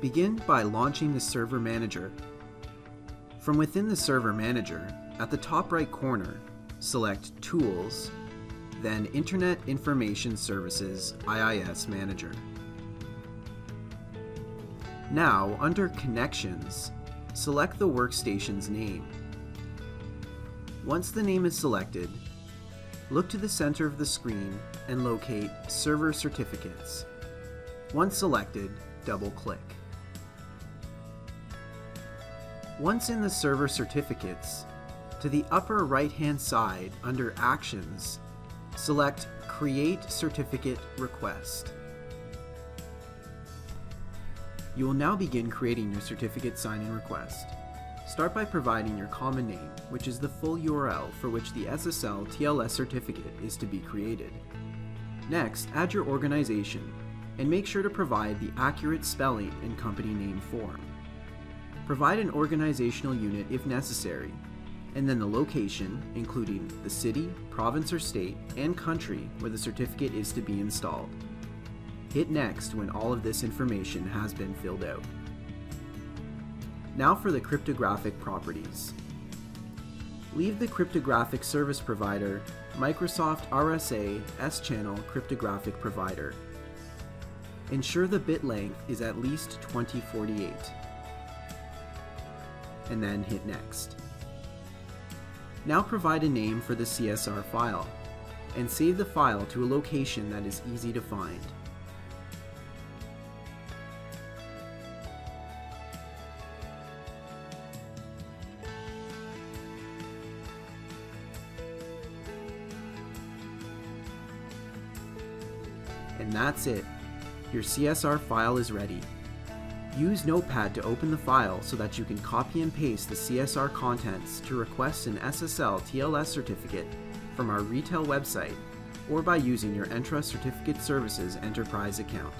Begin by launching the Server Manager. From within the Server Manager, at the top right corner, select Tools, then Internet Information Services IIS Manager. Now, under Connections, select the workstation's name. Once the name is selected, look to the center of the screen and locate Server Certificates. Once selected, double-click. Once in the Server Certificates, to the upper right-hand side under Actions, select Create Certificate Request. You will now begin creating your certificate signing request. Start by providing your common name, which is the full URL for which the SSL TLS certificate is to be created. Next, add your organization, and make sure to provide the accurate spelling and company name form. Provide an organizational unit if necessary, and then the location, including the city, province or state, and country where the certificate is to be installed. Hit Next when all of this information has been filled out. Now for the cryptographic properties. Leave the cryptographic service provider Microsoft RSA S-channel cryptographic provider. Ensure the bit length is at least 2048. And then hit Next. Now provide a name for the CSR file, and save the file to a location that is easy to find. And that's it. Your CSR file is ready. Use Notepad to open the file so that you can copy and paste the CSR contents to request an SSL TLS certificate from our retail website or by using your Entrust Certificate Services Enterprise account.